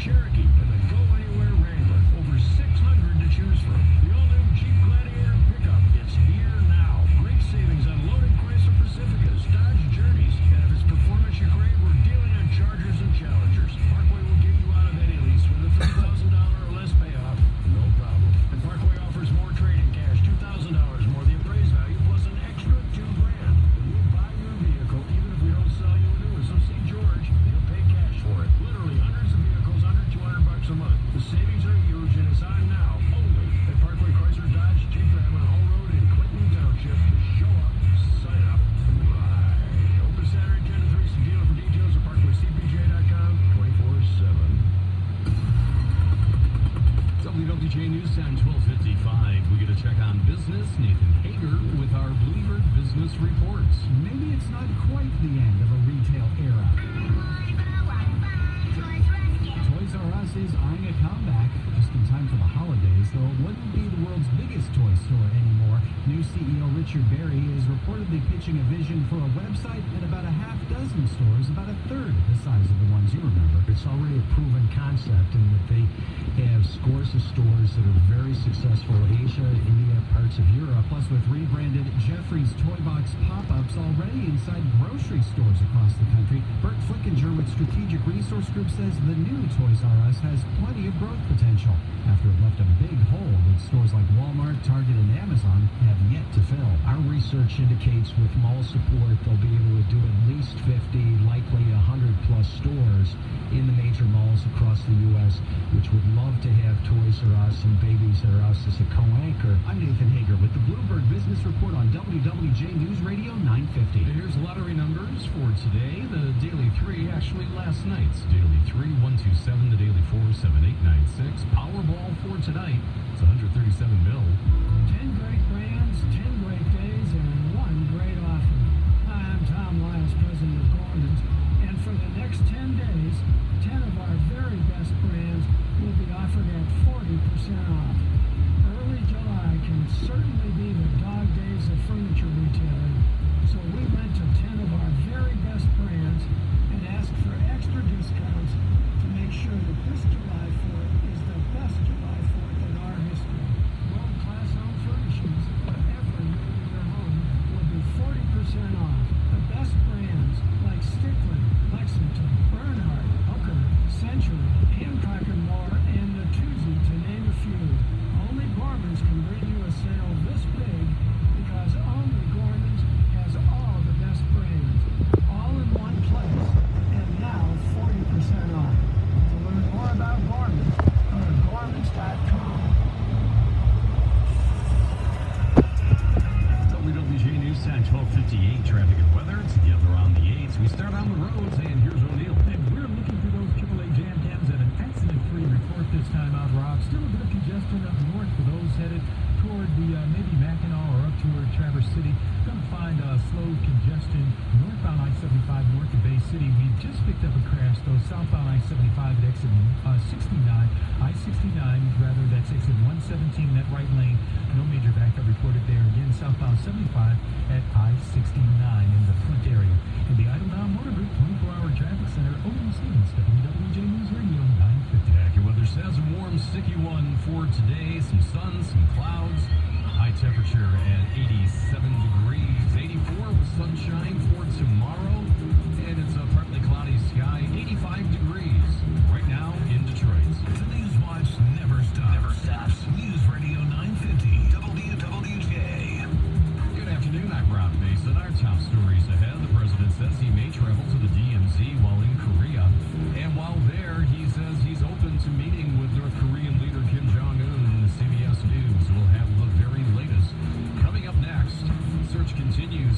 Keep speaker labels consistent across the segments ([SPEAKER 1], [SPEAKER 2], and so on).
[SPEAKER 1] Cherokee. business, Nathan Hager with our Bloomberg Business Reports.
[SPEAKER 2] Maybe it's not quite the end of a retail era. Is eyeing a comeback just in time for the holidays, though it wouldn't be the world's biggest toy store anymore. New CEO Richard Barry is reportedly pitching a vision for a website at about a half dozen stores, about a third the size of the ones you remember.
[SPEAKER 1] It's already a proven concept in that they have scores of stores that are very successful Asia, India, parts of Europe,
[SPEAKER 2] plus with rebranded Geoffrey's Toy Box pop-ups already inside grocery stores across the country. Burt Flickinger Strategic Resource Group says the new Toys R Us has plenty of growth potential after it left a big hole that stores like Walmart, Target, and Amazon have yet to fill.
[SPEAKER 1] Our research indicates with mall support, they'll be able to do at least 50, likely 100 plus stores in the major malls across the U.S., which would love to have Toys R Us and Babies R Us as a co-anchor.
[SPEAKER 2] I'm Nathan Hager with the Bloomberg Business Report on WWJ News Radio 950.
[SPEAKER 3] Here's lottery numbers for today. The Daily 3, actually last night's Daily 3, 127, the Daily 4, 7896. Powerball for tonight, it's 137 mil.
[SPEAKER 4] 10 great brands, 10 great days, and one great offer. Hi, I'm Tom Lyles, president of Gorman's, and for the next 10 days, 10 of our very best brands will be offered at 40% off. Early July can certainly be the dog days of furniture retailing, so we went to 10 of our very best brands and asked for extra discounts to make sure that this July 4th is the best
[SPEAKER 3] some clouds. High temperature at 87 degrees. 84 with sunshine for tomorrow. And it's a partly cloudy sky. 85 degrees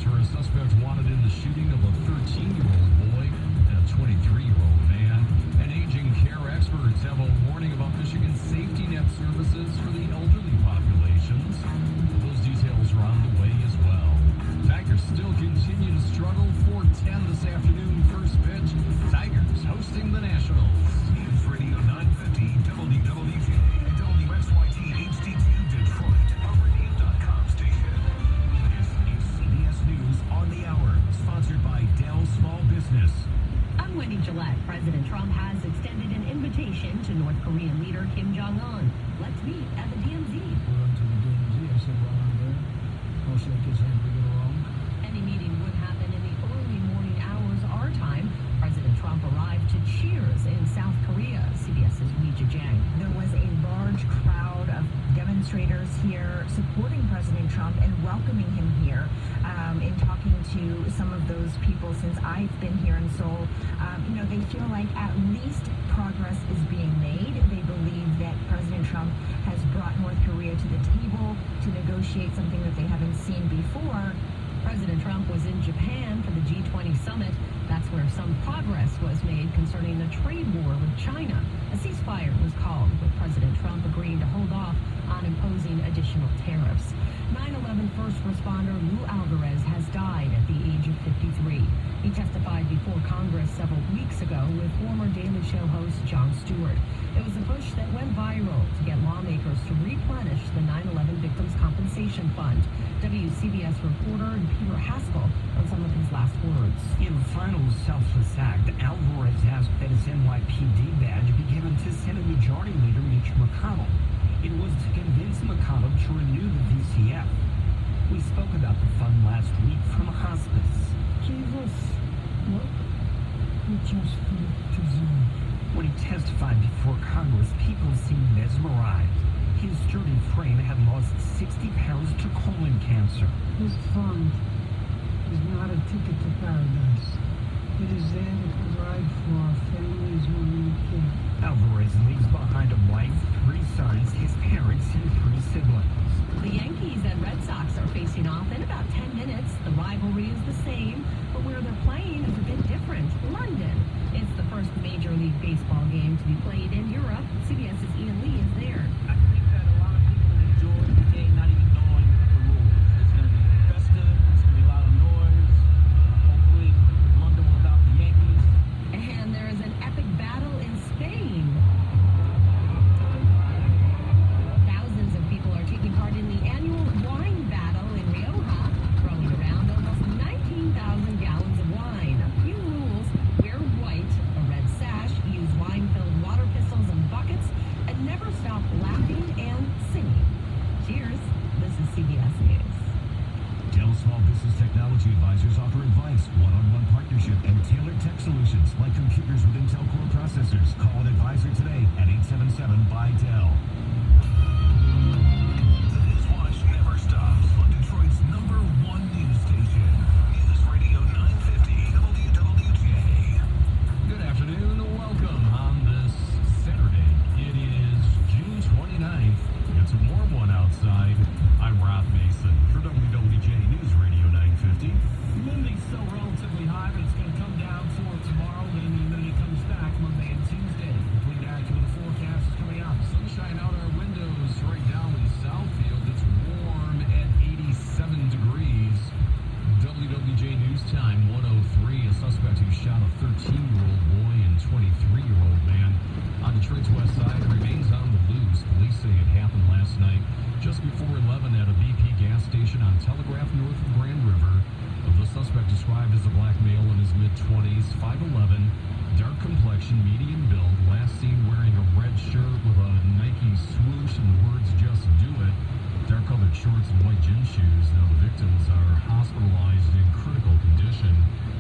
[SPEAKER 3] continues for a suspect wanted in the shooting of a 13-year-old boy and a 23-year-old man. And aging care experts have a warning about Michigan's safety net services for the elderly populations.
[SPEAKER 4] I'll shake his. We get along.
[SPEAKER 5] Any meeting would happen in the early morning hours our time. President Trump arrived to cheers in South Korea. CBS's Lee Jang.
[SPEAKER 6] There was a large crowd of demonstrators here supporting President Trump and welcoming him here. Um, in talking to some of those people since I've been here in Seoul, um, you know, they feel like at least progress is being made. They believe that President Trump has brought North Korea to the table to negotiate something that they haven't seen before.
[SPEAKER 5] President Trump was in Japan for the G20 summit. That's where some progress was made concerning the trade war with China. A ceasefire was called, with President Trump agreeing to hold off on imposing additional tariffs. 9-11 first responder Lou Alvarez died at the age of 53. He testified before Congress several weeks ago with former Daily Show host Jon Stewart. It was a push that went viral to get lawmakers to replenish the 9-11 Victims Compensation Fund. WCBS reporter Peter Haskell on some of his last words.
[SPEAKER 7] In the final selfless act, Alvarez asked that his NYPD badge be given to Senate Majority Leader Mitch McConnell. It was to convince McConnell to renew the VCF. Son last week from a hospice.
[SPEAKER 8] Jesus, what we just flew to Zoom.
[SPEAKER 7] When he testified before Congress, people seemed mesmerized. His sturdy frame had lost 60 pounds to colon cancer.
[SPEAKER 8] This fund is not a ticket to paradise. It is there to provide for our families when we can.
[SPEAKER 7] Alvarez leaves behind a wife, three sons, his parents, and three siblings.
[SPEAKER 5] The Yankees and Red Sox are facing off in about 10 minutes. The rivalry is the same, but where they're playing is a bit different. London. It's the first Major League Baseball game to be played in Europe. CBS's Ian Lee is there.
[SPEAKER 3] I'm Rob Mason. For News Radio 950. Humidity still relatively high, but it's going to come down for tomorrow. Then the humidity comes back Monday and Tuesday. Complete accurate forecast is coming out. Sunshine out our windows right now in Southfield. It's warm at 87 degrees. WWJ News Time 103. A suspect who shot a 13-year-old boy and 23-year-old man on Detroit's west side remains on the loose. Police say it happened last night just before 11 at a BP gas station on Telegraph north of Grand River. The suspect described as a black male in his mid-20s, 5'11", dark complexion, medium build, last seen wearing a red shirt with a Nike swoosh and the words "Just Do It." Dark-colored shorts and white gym shoes. Now the victims are hospitalized in critical condition.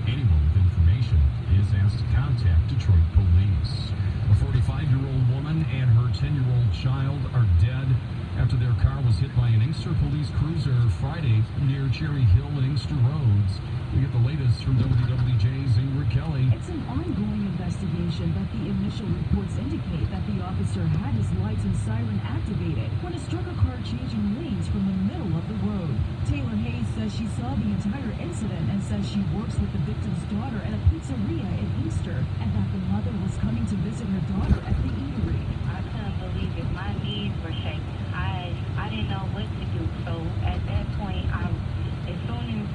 [SPEAKER 3] Anyone with information is asked to contact Detroit Police. A 45-year-old woman and her 10-year-old child are dead after their car was hit by an Inkster police cruiser Friday near Cherry Hill and Inkster Roads. We get the latest from WWJ's Ingrid Kelly.
[SPEAKER 9] It's an ongoing investigation, but the initial reports indicate that the officer had his lights and siren activated when a car changing lanes from the middle of the road. Taylor Hayes says she saw the entire incident and says she works with the victim's daughter at a pizzeria in Easter and that the mother was coming to visit her daughter at the eatery.
[SPEAKER 10] I couldn't believe it. My knees were shaking. I I didn't know what to do. So at that point, I as soon as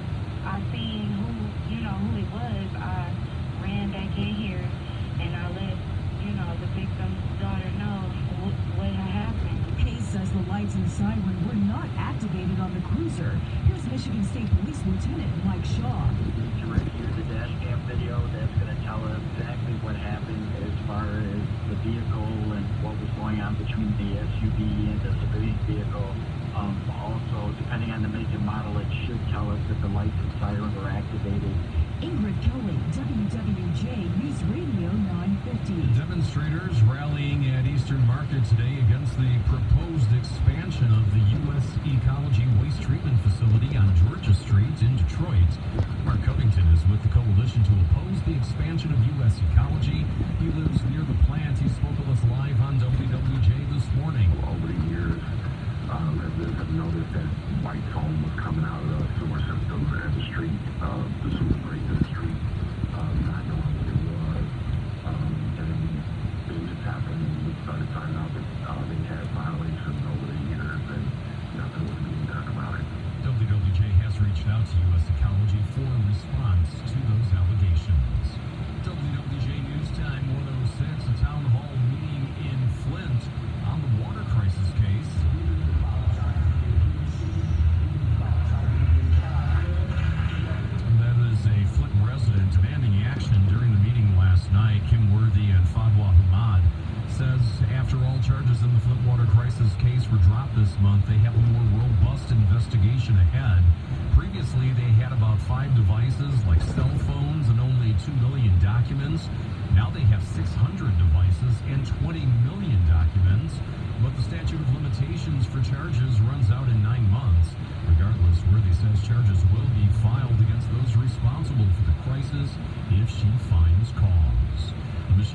[SPEAKER 10] I seen who you know who it was, I ran back in here and I let you know the victim's daughter know what, what had happened.
[SPEAKER 9] Hayes says the lights and siren were not activated on the cruiser. Here's Michigan State Police Lieutenant Mike Shaw.
[SPEAKER 11] Direct here the dash cam video that's going to tell us exactly what happened as far as the vehicle and what was going on between the SUV and the civilian vehicle. Um, also, depending on the make and model, it should tell us that the lights and siren were activated.
[SPEAKER 9] Ingrid Kelly, WWJ News Radio 950.
[SPEAKER 3] Rallying at Eastern Market today against the proposed expansion of the U.S. Ecology Waste Treatment Facility on Georgia Street in Detroit. Mark Covington is with the coalition to oppose the expansion of U.S. Ecology. He lives near the plant. He spoke with us live on WWJ this morning.
[SPEAKER 12] Over the years, um, residents have noticed that white foam was coming out of the sewer system at the street, uh, the sewer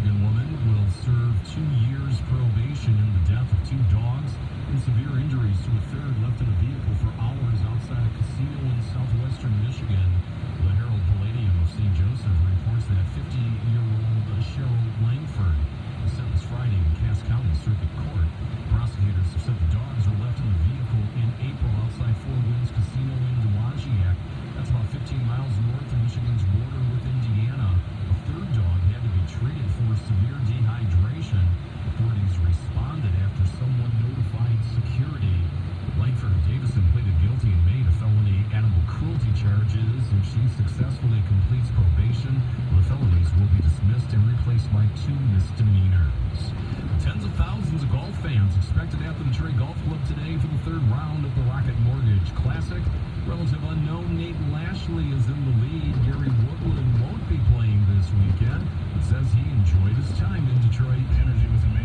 [SPEAKER 3] Michigan woman will serve two years probation in the death of two dogs and severe injuries to a third left in a vehicle for hours outside a casino in southwestern Michigan. The Herald Palladium of St. Joseph reports that 50-year-old Cheryl Langford was sentenced Friday in Cass County Circuit Court. Prosecutors have said the dogs were left in the vehicle in April outside Four Winds Casino in Dowagiac. That's about 15 miles north of Michigan's border with Indiana. A third dog had to be treated for severe dehydration. Authorities responded after someone notified security. Langford Davison pleaded guilty in May to felony animal cruelty charges. If she successfully completes probation, the felonies will be dismissed and replaced by two misdemeanors. Tens of thousands of golf fans expected at the Detroit Golf Club today for the third round of the Rocket Mortgage Classic. Relative unknown Nate Lashley is in the lead. Gary Woodland won't be playing this weekend, says he enjoyed his time in Detroit.
[SPEAKER 13] Energy was amazing,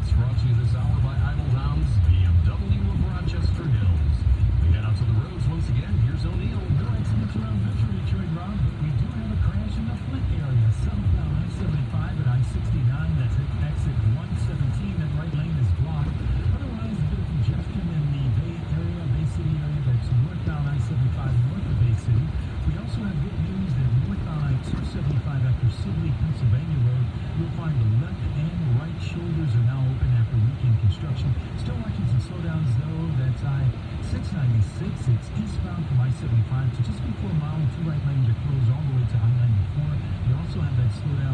[SPEAKER 13] It's
[SPEAKER 3] brought to you this hour by Idledown's BMW of Rochester Hills. We head out to the roads once again. Here's O'Neill.
[SPEAKER 14] No accidents around Metro Detroit Road, but we do have a crash in the Flint area. Southbound I-75 at I-69. That's at exit 117. That right lane is blocked. Otherwise, a bit of congestion in the Bay area, Bay City area. That's northbound I-75 north of Bay City. We also have good news that northbound I-275 after Sibley, Pennsylvania Road, you'll find the left and right shoulders are now open after weekend construction. Still watching some slowdowns though. That's I-696. It's eastbound from I-75 to just before mile two right lanes are closed all the way to I-94. You also have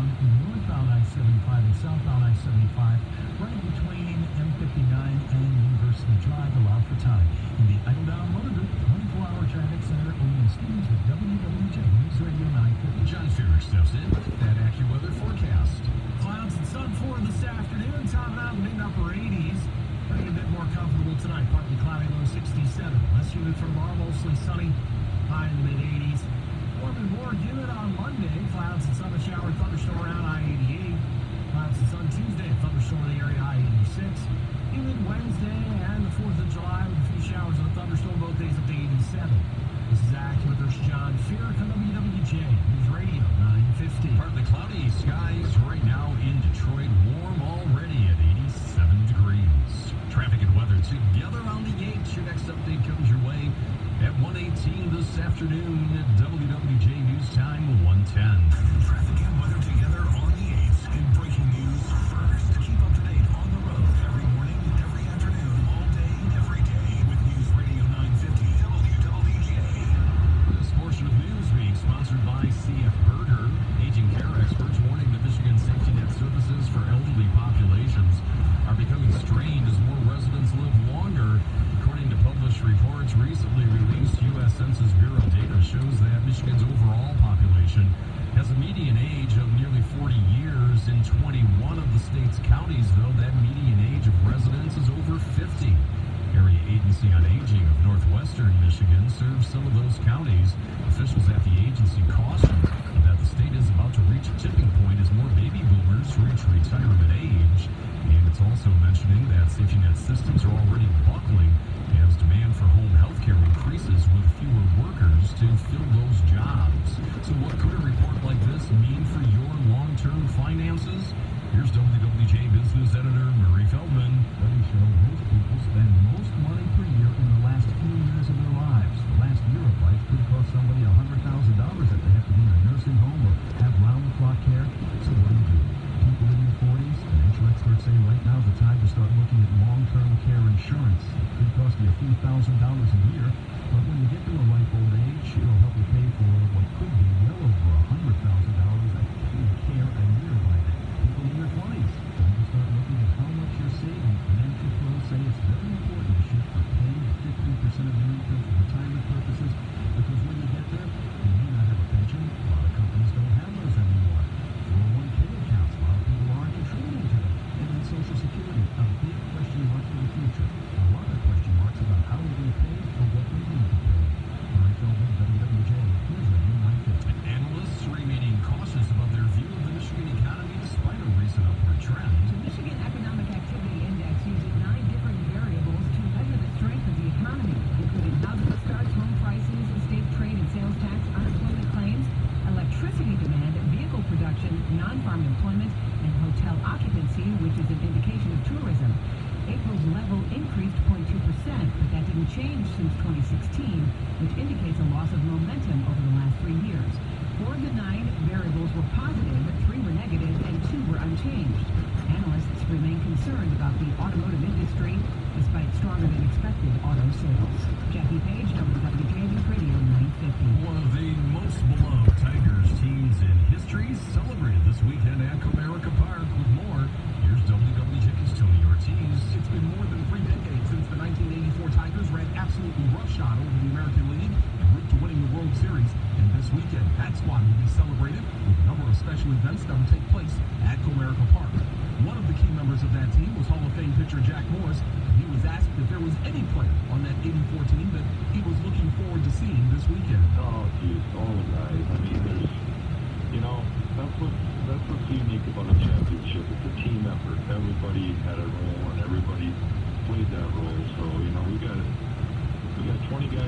[SPEAKER 14] that slowdown northbound I-75 and southbound I-75 right between M59 and University Drive. Allow for time. In the Idledown Motor Group 24-hour traffic center, William Stevens with WWJ News Radio 950.
[SPEAKER 3] John Fear steps in with that AccuWeather forecast.
[SPEAKER 14] Clouds and sun for this afternoon, topping out mid upper 80s. Getting a bit more comfortable tonight, partly cloudy, low 67. Less humid for tomorrow, mostly sunny, high in the mid 80s. More humid on Monday. Clouds and sun, a shower, thunderstorm around I-88. Clouds and sun Tuesday, thunderstorm in the area I-86. Humid Wednesday and the 4th of July with a few showers and a thunderstorm both days up to 87. This is AccuWeather's John Fear, WWJ News Radio 950.
[SPEAKER 3] this afternoon at WWJ News Time 110. Median age of nearly 40 years. In 21 of the state's counties, though, that median age of residents is over 50. Area Agency on Aging of Northwestern Michigan serves some of those counties. Officials at the agency caution that the state is about to reach a tipping point as more baby boomers reach retirement age. And it's also mentioning that safety net systems are already buckling for home health care increases with fewer workers to fill those jobs. So what could a report like this mean for your long-term finances? Here's WWJ Business Editor Murray Feldman.
[SPEAKER 2] Studies show most people spend most money per year in the last few years of their lives. The last year of life could cost somebody $100,000 if they have to be in a nursing home or have round-the-clock care. So what do you do? People in their 40s, financial experts say right now is the time to start looking at long-term care insurance. It could cost you a few thousand dollars a year, but when you get to a ripe old age, it'll help you pay for what could be well over $100,000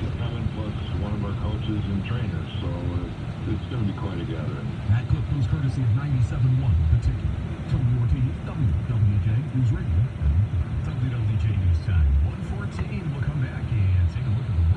[SPEAKER 15] plus one of our coaches and trainers, so uh, it's going to be quite a gathering.
[SPEAKER 2] That clip was courtesy of 97.1 The Ticket. Tony Ortiz, WWJ News Radio,
[SPEAKER 3] WWJ News Time. 114, we'll come back and take a look at the